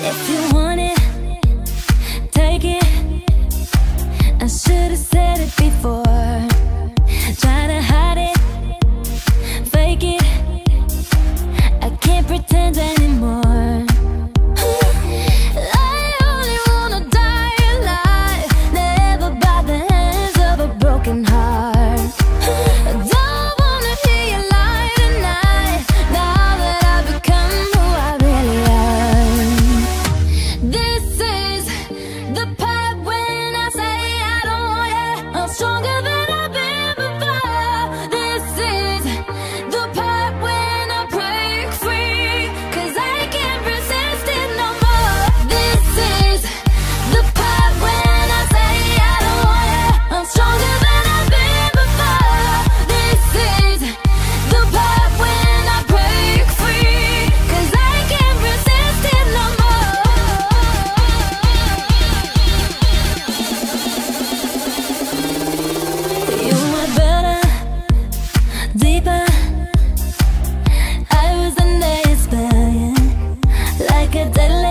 If you want it, take it. I should have said it before. Try to hide it, fake it. I can't pretend anymore. que te le